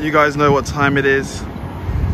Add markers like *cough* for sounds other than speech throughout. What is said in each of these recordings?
you guys know what time it is.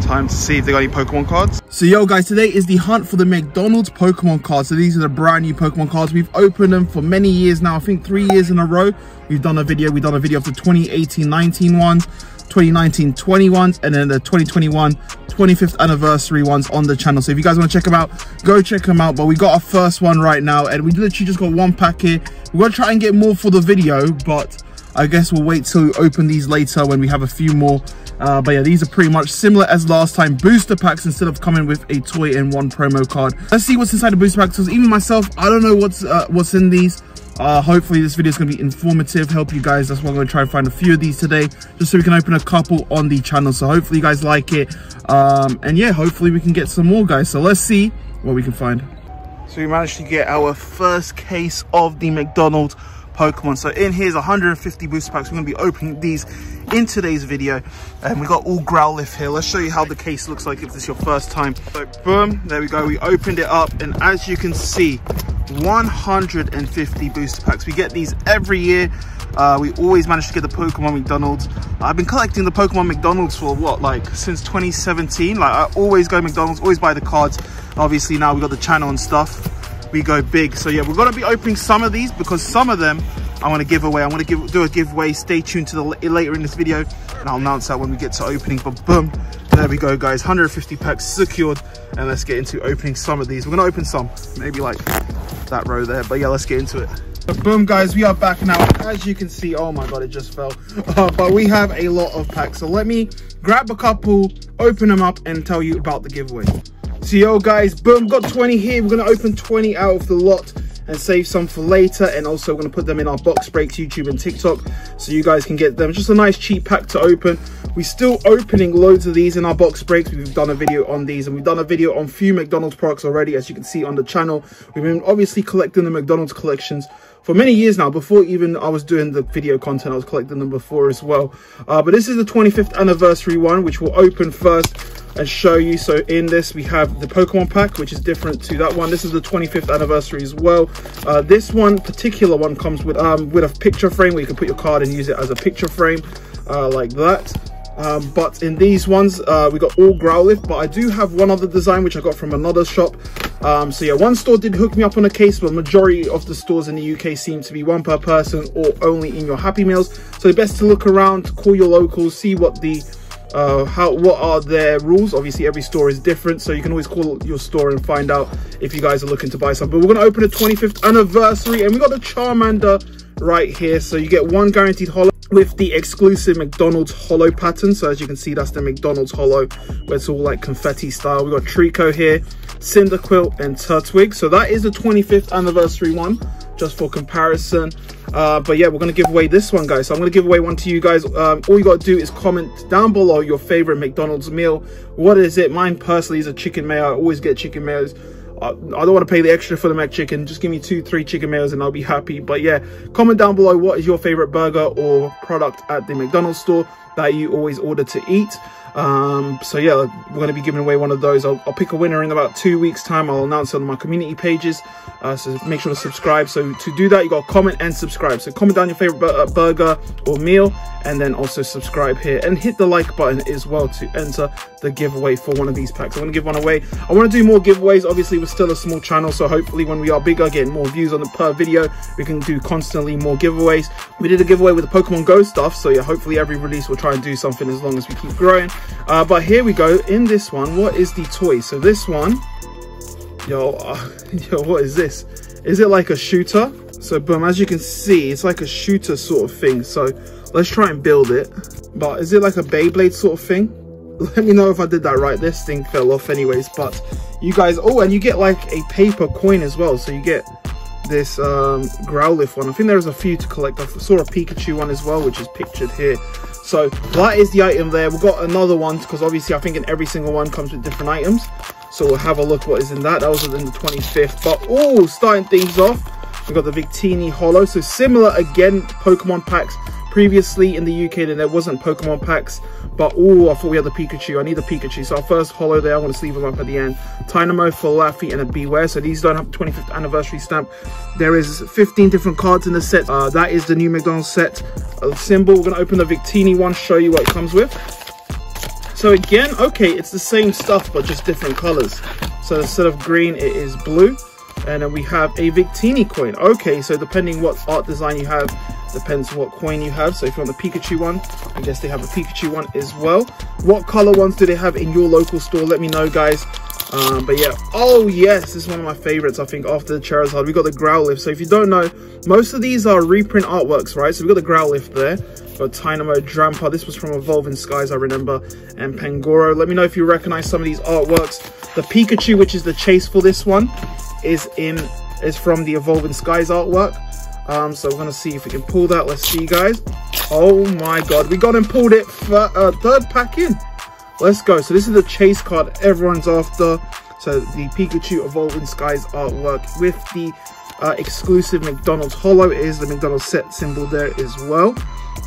Time to see if they got any Pokemon cards. So yo guys, today is the hunt for the McDonald's Pokemon cards. So these are the brand new Pokemon cards. We've opened them for many years now. I think three years in a row. We've done a video. We've done a video of the 2018-19 ones, 2019-20 ones, and then the 2021 25th anniversary ones on the channel. So if you guys want to check them out, go check them out. But we got our first one right now, and we literally just got one pack here. We're going to try and get more for the video, but I guess we'll wait we open these later when we have a few more. Uh, but yeah, these are pretty much similar as last time. Booster packs instead of coming with a toy and one promo card. Let's see what's inside the booster packs. Because even myself, I don't know what's uh, what's in these. Uh, hopefully this video is going to be informative, help you guys. That's why I'm going to try and find a few of these today, just so we can open a couple on the channel. So hopefully you guys like it. Um, and yeah, hopefully we can get some more guys. So let's see what we can find. So we managed to get our first case of the McDonald's Pokemon. So in here's 150 booster packs. We're to be opening these in today's video. And we got all Growlithe here. Let's show you how the case looks like if this is your first time. So boom, there we go. We opened it up and as you can see, 150 booster packs. We get these every year. Uh, we always manage to get the Pokemon McDonald's. I've been collecting the Pokemon McDonald's for what, like since 2017. Like I always go McDonald's, always buy the cards. Obviously now we got the channel and stuff we go big. So yeah, we're gonna be opening some of these because some of them I want to give away. I want to give do a giveaway. Stay tuned to the later in this video, and I'll announce that when we get to opening. But boom, there we go, guys. 150 packs secured, and let's get into opening some of these. We're gonna open some, maybe like that row there. But yeah, let's get into it. But boom, guys, we are back now. As you can see, oh my god, it just fell. *laughs* Uh, but we have a lot of packs, so let me grab a couple, open them up, and tell you about the giveaway. So yo guys, boom, got 20 here. We're gonna open 20 out of the lot and save some for later. And also we're gonna put them in our box breaks, YouTube and TikTok, so you guys can get them. Just a nice cheap pack to open. We're still opening loads of these in our box breaks. We've done a video on these and we've done a video on few McDonald's products already, as you can see on the channel. We've been obviously collecting the McDonald's collections for many years now before even i was doing the video content i was collecting them before as well. Uh, but this is the 25th anniversary one which will open first and show you. So in this we have the pokemon pack which is different to that one. This is the 25th anniversary as well. Uh, this one particular one comes with um with a picture frame where you can put your card and use it as a picture frame uh, like that. Um, but in these ones uh, we got all Growlithe but I do have one other design which I got from another shop um, so yeah one store did hook me up on a case but majority of the stores in the UK seem to be one per person or only in your Happy Meals so best to look around call your locals see what the uh, how what are their rules obviously every store is different so you can always call your store and find out if you guys are looking to buy something. but we're going to open a 25th anniversary and we got the Charmander right here so you get one guaranteed hollow with the exclusive McDonald's hollow pattern. So as you can see, that's the McDonald's hollow where it's all like confetti style. We got Treecko here, Cyndaquil and Turtwig. So that is the 25th anniversary one, just for comparison. Uh, but yeah, we're going to give away this one, guys. So I'm going to give away one to you guys. Um, all you got to do is comment down below your favorite McDonald's meal. What is it? Mine personally is a chicken mayo. I always get chicken mayos. I don't want to pay the extra for the McChicken. Just give me two, three chicken meals and I'll be happy. But yeah, comment down below what is your favorite burger or product at the McDonald's store that you always order to eat. Um, so yeah, we're going to be giving away one of those. I'll, I'll, pick a winner in about two weeks time. I'll announce it on my community pages. Uh, so make sure to subscribe. So to do that, you got to comment and subscribe. So comment down your favorite uh, burger or meal and then also subscribe here and hit the like button as well to enter the giveaway for one of these packs. I want to give one away. I want to do more giveaways. Obviously, we're still a small channel. So hopefully when we are bigger, getting more views on the per video, we can do constantly more giveaways. We did a giveaway with the Pokemon Go stuff. So yeah, hopefully every release we'll try and do something as long as we keep growing. Uh, but here we go. In this one, what is the toy? So this one, yo, uh, *laughs* yo, what is this? Is it like a shooter? So boom, as you can see, it's like a shooter sort of thing. So let's try and build it. But is it like a Beyblade sort of thing? *laughs* Let me know if I did that right. This thing fell off anyways, but you guys, oh, and you get like a paper coin as well. So you get this um, Growlithe one. I think there's a few to collect. I saw a Pikachu one as well, which is pictured here. So that is the item there. We've got another one because obviously I think in every single one comes with different items. So we'll have a look what is in that. That was in the 25th. But oh, starting things off, we've got the Victini Hollow. So similar again, Pokemon packs previously in the UK then there wasn't Pokemon packs, but oh, I thought we had the Pikachu. I need the Pikachu. So our first holo there, I want to sleeve them up at the end. Tynamo, Flaaffy, and a Bewear. So these don't have 25th anniversary stamp. There is 15 different cards in the set. Uh, that is the new McDonald's set symbol. We're going to open the Victini one, show you what it comes with. So again, okay, it's the same stuff, but just different colors. So instead of green, it is blue. And then we have a Victini coin. Okay, so depending what art design you have, depends what coin you have. So if you want the Pikachu one, I guess they have a Pikachu one as well. What color ones do they have in your local store? Let me know, guys. Um, but yeah, oh yes, this is one of my favorites, I think, after the Charizard. We got the Growlithe. So if you don't know, most of these are reprint artworks, right? So we got the Growlithe there. Got Tynamo, Drampa. This was from Evolving Skies, I remember. And Pangoro. Let me know if you recognize some of these artworks. The Pikachu, which is the chase for this one, is in is from the Evolving Skies artwork. Um, so we're gonna see if we can pull that. Let's see, guys. Oh my god, we got him pulled it for uh, third pack in. Let's go. So this is the chase card everyone's after. So the Pikachu Evolving Skies artwork with the uh, exclusive McDonald's holo is the McDonald's set symbol there as well.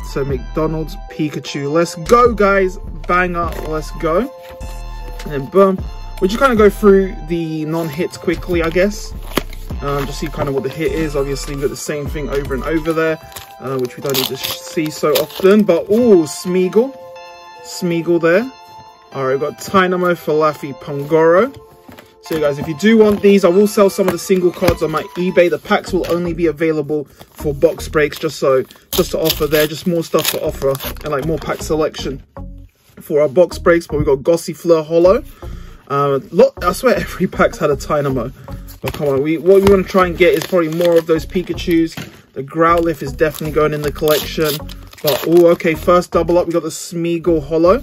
So McDonald's Pikachu. Let's go, guys. Banger. Let's go. And then boom. We just kind of go through the non-hits quickly, I guess. Um, just see kind of what the hit is. Obviously, we've got the same thing over and over there, uh, which we don't need to see so often. But, oh, Smeargle. Smeargle there. Alright, we've got Tynamo, Flaaffy, Pangoro. So you guys, if you do want these, I will sell some of the single cards on my eBay. The packs will only be available for box breaks, just so, just to offer there, just more stuff to offer, and like more pack selection for our box breaks. But we've got Gossifleur Holo. Uh, I swear every pack's had a Tynamo. But come on, we what we want to try and get is probably more of those Pikachus. The Growlithe is definitely going in the collection. But, oh, okay, first double up, we got the Smeargle Holo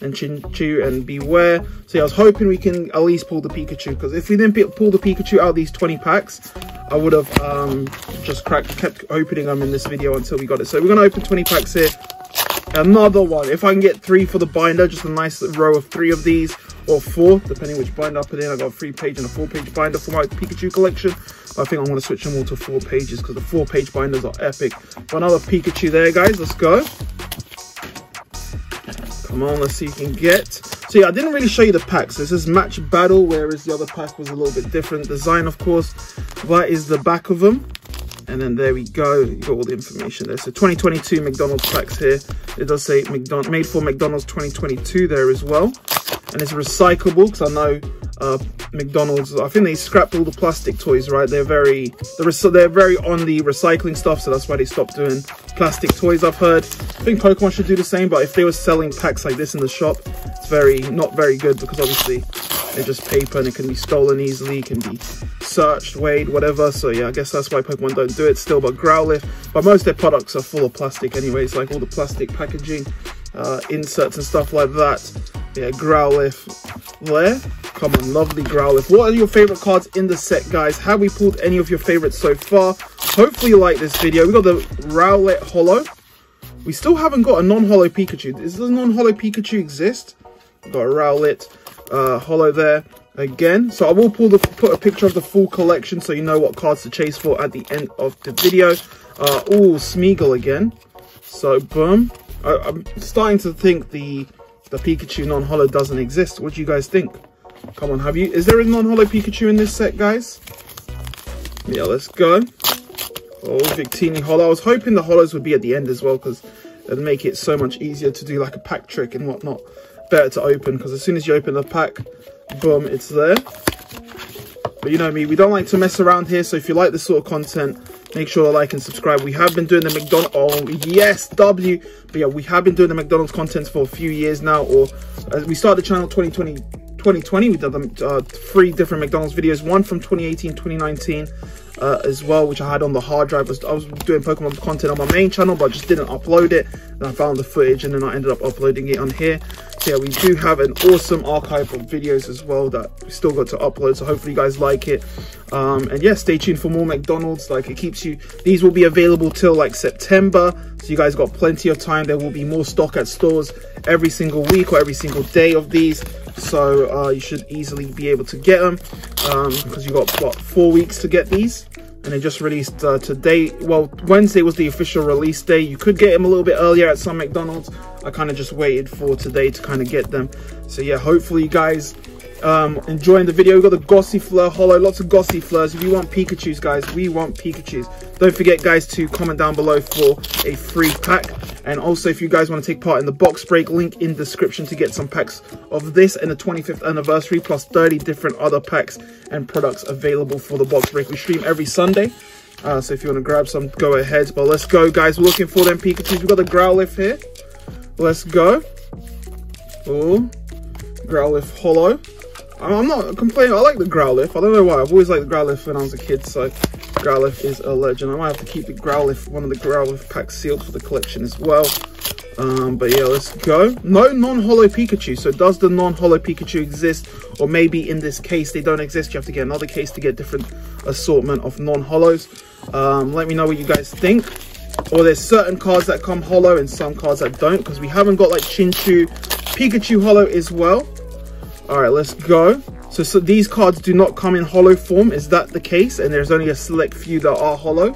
and Chinchou and Bewear. So yeah, I was hoping we can at least pull the Pikachu because if we didn't pull the Pikachu out of these 20 packs, I would have um, just cracked, kept opening them in this video until we got it. So we're going to open 20 packs here. Another one. If I can get three for the binder, just a nice row of three of these or four, depending which binder I put in. I got a three page and a four page binder for my Pikachu collection. I think I'm going to switch them all to four pages because the four page binders are epic. But another Pikachu there, guys. Let's go. Come on, let's see if you can get. So yeah, I didn't really show you the packs. This is match battle, whereas the other pack was a little bit different design, of course. That is the back of them. And then there we go. You got all the information there. So 2022 McDonald's packs here. It does say McDonald's made for McDonald's 2022 there as well. And it's recyclable because I know uh, McDonald's. I think they scrapped all the plastic toys, right? They're very they're, they're very on the recycling stuff, so that's why they stopped doing plastic toys. I've heard. I think Pokemon should do the same, but if they were selling packs like this in the shop, it's very not very good because obviously they're just paper and it can be stolen easily, can be searched, weighed, whatever. So yeah, I guess that's why Pokemon don't do it still. But Growlithe, but most of their products are full of plastic anyways, like all the plastic packaging, uh, inserts and stuff like that. Yeah, Growlithe there. Come on, lovely Growlithe. What are your favorite cards in the set, guys? Have we pulled any of your favorites so far? Hopefully you like this video. We got the Rowlet Hollow. We still haven't got a non-holo Pikachu. Does the non-holo Pikachu exist? We've got a Rowlet uh, holo there again. So I will pull the put a picture of the full collection so you know what cards to chase for at the end of the video. Uh, oh, Smeargle again. So boom. I, I'm starting to think the the Pikachu non-holo doesn't exist. What do you guys think? Come on, have you? Is there a non-holo Pikachu in this set, guys? Yeah, let's go. Oh, Victini holo. I was hoping the holos would be at the end as well because it'd make it so much easier to do like a pack trick and whatnot. Better to open because as soon as you open the pack, boom, it's there. But you know me, we don't like to mess around here. So if you like this sort of content, make sure to like and subscribe. We have been doing the McDonald's, oh yes, W. But yeah, we have been doing the McDonald's contents for a few years now, or as we started the channel 2020, 2020, we did them uh, three different McDonald's videos, one from 2018, 2019, uh, as well, which I had on the hard drive. I was, I was doing Pokemon content on my main channel, but I just didn't upload it. And I found the footage and then I ended up uploading it on here. So yeah, we do have an awesome archive of videos as well that we still got to upload. So hopefully you guys like it. Um, and yeah, stay tuned for more McDonald's. Like it keeps you, these will be available till like September. So you guys got plenty of time. There will be more stock at stores every single week or every single day of these. So uh, you should easily be able to get them because um, you got what four weeks to get these and they just released uh, today. Well, Wednesday was the official release day. You could get them a little bit earlier at some McDonald's. I kind of just waited for today to kind of get them. So yeah, hopefully you guys um, enjoying the video. We've got the Gossifleur Hollow, lots of Gossifleurs. If you want Pikachus, guys, we want Pikachus. Don't forget, guys, to comment down below for a free pack. And also, if you guys want to take part in the box break, link in description to get some packs of this and the 25th anniversary, plus 30 different other packs and products available for the box break. We stream every Sunday. Uh, so if you want to grab some, go ahead. But let's go, guys. We're looking for them Pikachus. We've got the Growlithe here. Let's go. Oh, Growlithe Holo. I'm not complaining. I like the Growlithe. I don't know why. I've always liked the Growlithe when I was a kid, so Growlithe is a legend. I might have to keep the Growlithe, one of the Growlithe packs sealed for the collection as well. Um, but yeah, let's go. No non-holo Pikachu. So does the non-holo Pikachu exist? Or maybe in this case, they don't exist. You have to get another case to get different assortment of non-holos. Um, let me know what you guys think. Or there's certain cards that come holo and some cards that don't. Because we haven't got like Chinchou, Pikachu holo as well. All right, let's go. So, so these cards do not come in hollow form. Is that the case? And there's only a select few that are hollow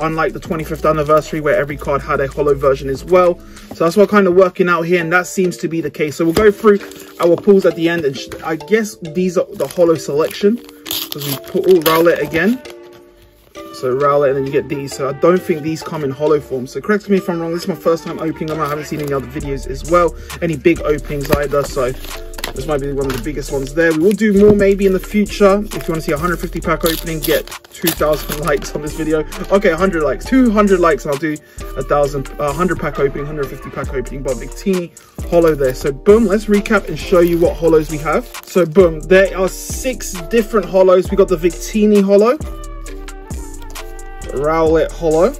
Unlike the 25th anniversary where every card had a hollow version as well. So that's what kind of working out here. And that seems to be the case. So we'll go through our pulls at the end. And I guess these are the hollow selection. Because we put oh, all Rowlet again. So Rowlet and then you get these. So I don't think these come in hollow form. So correct me if I'm wrong. This is my first time opening them. I haven't seen any other videos as well. Any big openings either. So this might be one of the biggest ones there. We will do more maybe in the future. If you want to see 150 pack opening, get 2,000 likes on this video. Okay, 100 likes. 200 likes and I'll do a 1,000, uh, 100 pack opening, 150 pack opening. But Victini hollow there. So boom, let's recap and show you what hollows we have. So boom, there are six different hollows. We got the Victini hollow, Rowlet holo,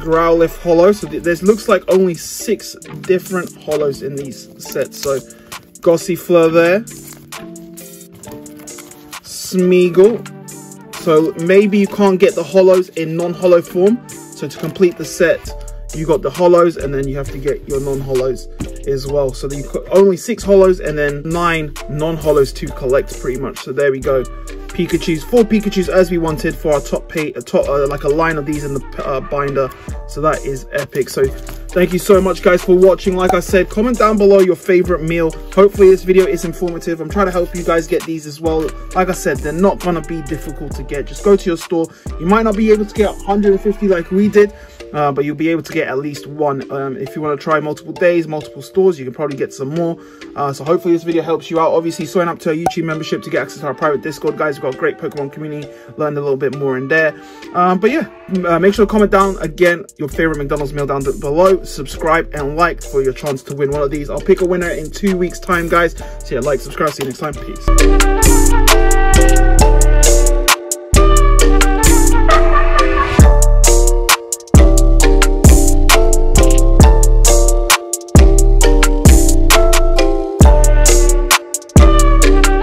Growlithe Hollow. So there's looks like only six different hollows in these sets. So Gossifleur there. Smeargle. So maybe you can't get the hollows in non-hollow form. So to complete the set, you got the hollows and then you have to get your non-hollows as well. So you've got only six hollows and then nine non-hollows to collect pretty much. So there we go. Pikachu's, four Pikachu's as we wanted for our top pay, a top, uh, like a line of these in the uh, binder. So that is epic. So thank you so much guys for watching. Like I said, comment down below your favorite meal. Hopefully this video is informative. I'm trying to help you guys get these as well. Like I said, they're not gonna be difficult to get. Just go to your store. You might not be able to get 150 like we did, uh, but you'll be able to get at least one. Um, if you want to try multiple days, multiple stores, you can probably get some more. Uh, so hopefully this video helps you out. Obviously, sign up to our YouTube membership to get access to our private Discord. Guys, we've got a great Pokemon community. Learned a little bit more in there. Um, but yeah, uh, make sure to comment down again your favorite McDonald's meal down below. Subscribe and like for your chance to win one of these. I'll pick a winner in two weeks time, guys. So yeah, like, subscribe. See you next time. Peace.